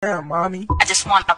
Damn, mommy. I just wanna.